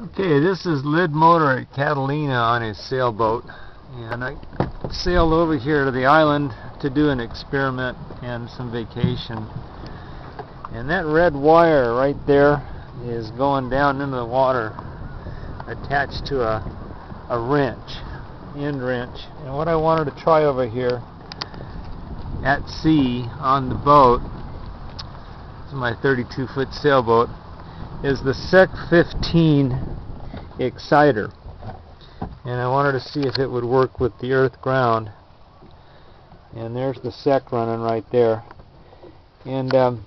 Okay, this is Lidmotor at Catalina on his sailboat. And I sailed over here to the island to do an experiment and some vacation. And that red wire right there is going down into the water attached to a, a wrench, end wrench. And what I wanted to try over here at sea on the boat, this is my 32 foot sailboat, is the SEC 15 exciter. And I wanted to see if it would work with the earth ground. And there's the SEC running right there. And um,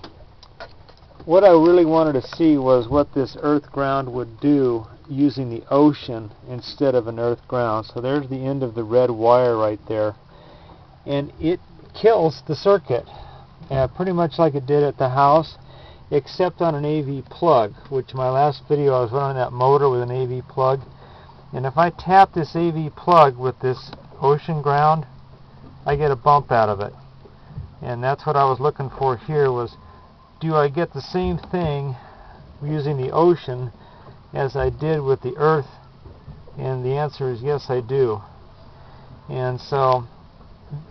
what I really wanted to see was what this earth ground would do using the ocean instead of an earth ground. So there's the end of the red wire right there. And it kills the circuit uh, pretty much like it did at the house except on an AV plug, which my last video I was running that motor with an AV plug. And if I tap this AV plug with this ocean ground, I get a bump out of it. And that's what I was looking for here was, do I get the same thing using the ocean as I did with the earth? And the answer is yes, I do. And so,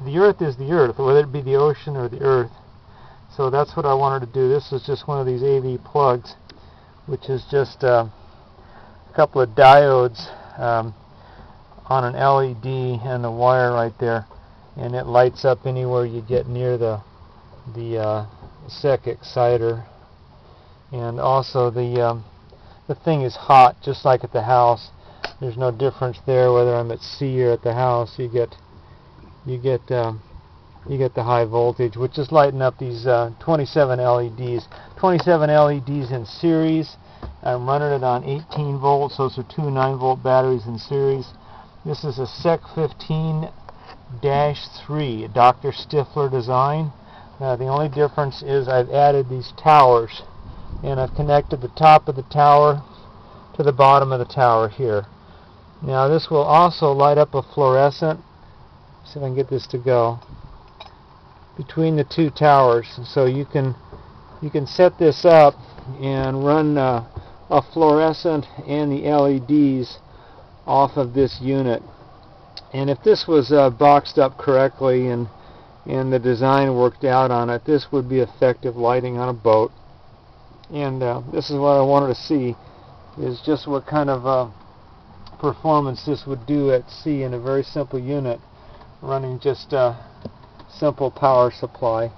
the earth is the earth, whether it be the ocean or the earth. So that's what I wanted to do. This is just one of these AV plugs, which is just uh, a couple of diodes um, on an LED and the wire right there, and it lights up anywhere you get near the the uh, SEC exciter. And also the um, the thing is hot, just like at the house. There's no difference there whether I'm at sea or at the house. You get you get um, you get the high voltage, which is lighting up these uh, 27 LEDs. 27 LEDs in series. I'm running it on 18 volts. Those are two 9 volt batteries in series. This is a SEC 15-3, Dr. Stiffler design. Uh, the only difference is I've added these towers and I've connected the top of the tower to the bottom of the tower here. Now this will also light up a fluorescent. See if I can get this to go between the two towers. So you can you can set this up and run uh, a fluorescent and the LEDs off of this unit. And if this was uh, boxed up correctly and and the design worked out on it this would be effective lighting on a boat. And uh, this is what I wanted to see is just what kind of uh, performance this would do at sea in a very simple unit running just uh, simple power supply.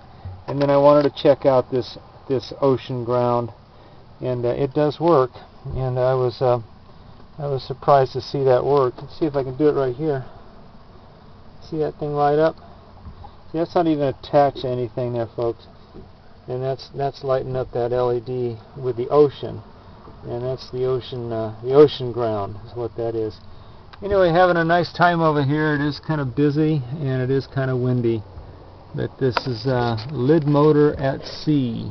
And then I wanted to check out this this ocean ground and uh, it does work. And I was uh, I was surprised to see that work. Let's see if I can do it right here. See that thing light up? See that's not even attached to anything there folks. And that's that's lighting up that LED with the ocean. And that's the ocean uh, the ocean ground is what that is. Anyway having a nice time over here. It is kind of busy and it is kind of windy but this is uh, a Lidmotor at sea